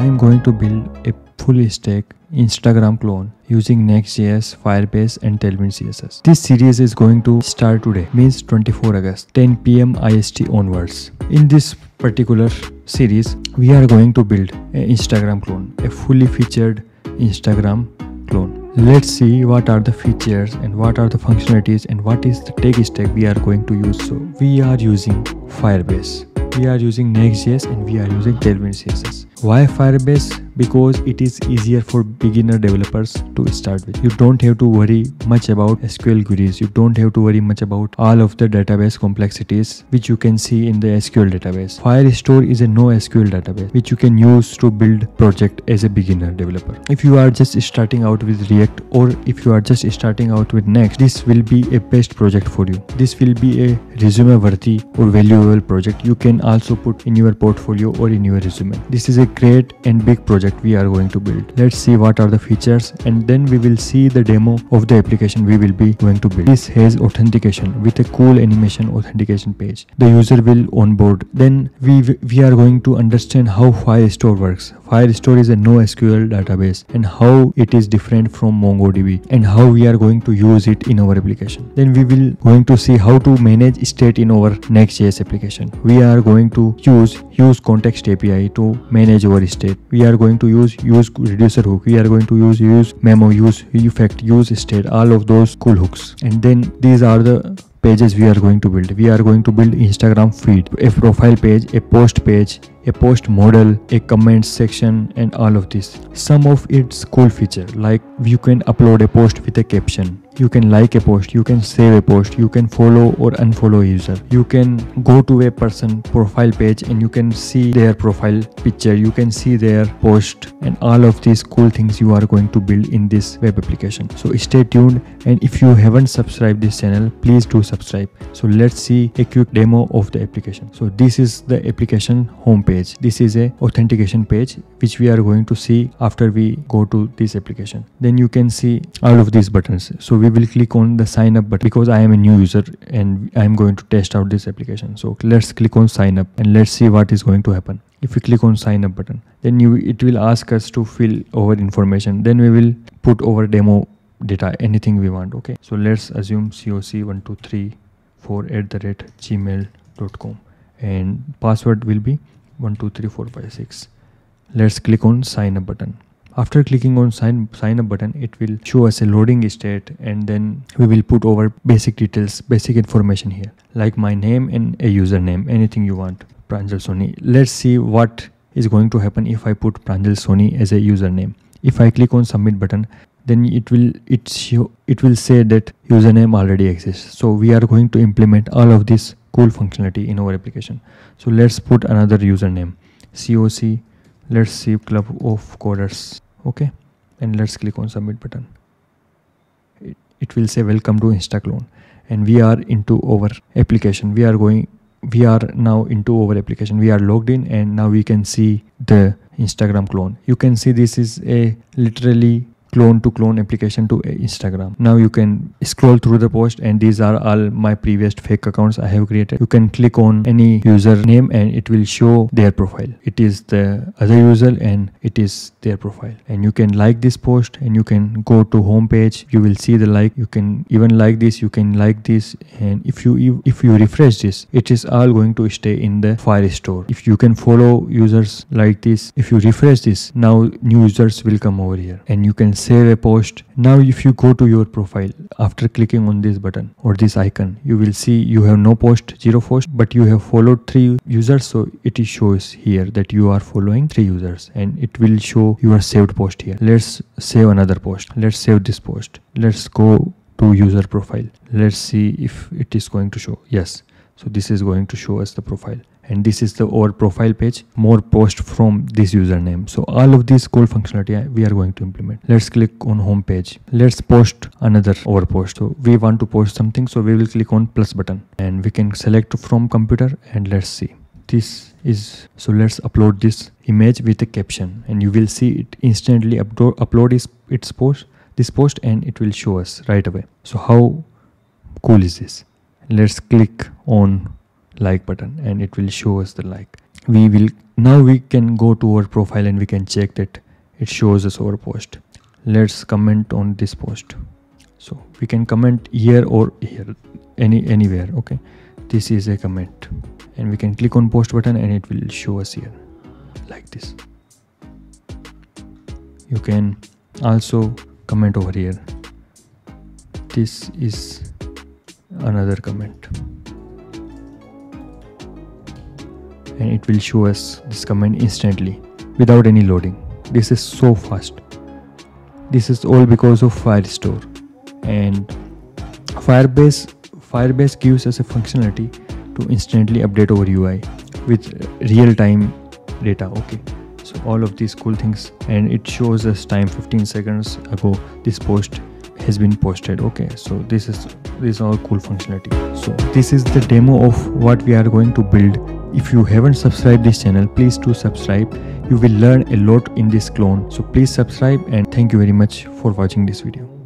I am going to build a full stack Instagram clone using Next.js, Firebase and Tailwind CSS. This series is going to start today, means 24 August, 10 pm IST onwards. In this particular series, we are going to build an Instagram clone, a fully featured Instagram clone. Let's see what are the features and what are the functionalities and what is the tech stack we are going to use. So we are using Firebase we are using Next.js and we are using Tailwind CSS. Why Firebase? Because it is easier for beginner developers to start with. You don't have to worry much about SQL queries. You don't have to worry much about all of the database complexities which you can see in the SQL database. Firestore is a NoSQL database which you can use to build project as a beginner developer. If you are just starting out with React or if you are just starting out with Next, this will be a best project for you. This will be a resume worthy or valuable project you can also put in your portfolio or in your resume. This is a great and big project we are going to build. Let's see what are the features and then we will see the demo of the application we will be going to build. This has authentication with a cool animation authentication page. The user will onboard. Then we, we are going to understand how Firestore works. Firestore is a NoSQL database and how it is different from MongoDB and how we are going to use it in our application. Then we will going to see how to manage state in our Next.js application. We are going to use use context API to manage our state. We are going to use use reducer hook. We are going to use use memo, use effect, use state, all of those cool hooks. And then these are the pages we are going to build we are going to build instagram feed a profile page a post page a post model a comments section and all of this. Some of its cool feature like you can upload a post with a caption. You can like a post you can save a post you can follow or unfollow a user. You can go to a person profile page and you can see their profile picture you can see their post and all of these cool things you are going to build in this web application. So stay tuned and if you haven't subscribed this channel please do subscribe. So let's see a quick demo of the application. So this is the application home page this is a authentication page which we are going to see after we go to this application then you can see all of these buttons so we will click on the sign up button because I am a new user and I am going to test out this application. So let's click on sign up and let's see what is going to happen. If we click on sign up button, then you it will ask us to fill over information. Then we will put over demo data, anything we want. Okay. So let's assume coc1234 at the rate gmail.com and password will be 123456. Let's click on sign up button. After clicking on sign sign up button it will show us a loading state and then we will put over basic details basic information here like my name and a username anything you want pranjal sony let's see what is going to happen if i put pranjal sony as a username. If i click on submit button then it will it show it will say that username already exists. So we are going to implement all of this cool functionality in our application. So let's put another username coc let's see club of coders okay? And let's click on submit button. It, it will say welcome to instaclone. And we are into our application. We are going we are now into our application. We are logged in and now we can see the instagram clone. You can see this is a literally clone to clone application to Instagram. Now you can scroll through the post and these are all my previous fake accounts I have created. You can click on any username and it will show their profile. It is the other user and it is their profile. And you can like this post and you can go to home page. You will see the like. You can even like this. You can like this. And if you if you refresh this, it is all going to stay in the Firestore. If you can follow users like this, if you refresh this, now new users will come over here and you can save a post. Now if you go to your profile after clicking on this button or this icon you will see you have no post zero post but you have followed three users. So it shows here that you are following three users and it will show your saved post here. Let's save another post. Let's save this post. Let's go to user profile. Let's see if it is going to show. Yes. So this is going to show us the profile and this is the our profile page. More post from this username. So all of this cool functionality uh, we are going to implement. Let's click on home page. Let's post another our post. So we want to post something so we will click on plus button. And we can select from computer and let's see. This is so let's upload this image with a caption. And you will see it instantly upload upload is its post this post and it will show us right away. So how cool is this? Let's click on like button and it will show us the like. We will now we can go to our profile and we can check that it shows us our post. Let's comment on this post. So we can comment here or here any anywhere okay? This is a comment and we can click on post button and it will show us here like this. You can also comment over here. This is another comment and it will show us this command instantly without any loading. This is so fast. This is all because of firestore. And firebase firebase gives us a functionality to instantly update our ui with real-time data okay? So all of these cool things and it shows us time 15 seconds ago this post has been posted okay? So this is this is all cool functionality. So this is the demo of what we are going to build if you haven't subscribed this channel please do subscribe. You will learn a lot in this clone. So please subscribe and thank you very much for watching this video